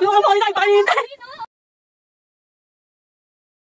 Đưa ông ngồi.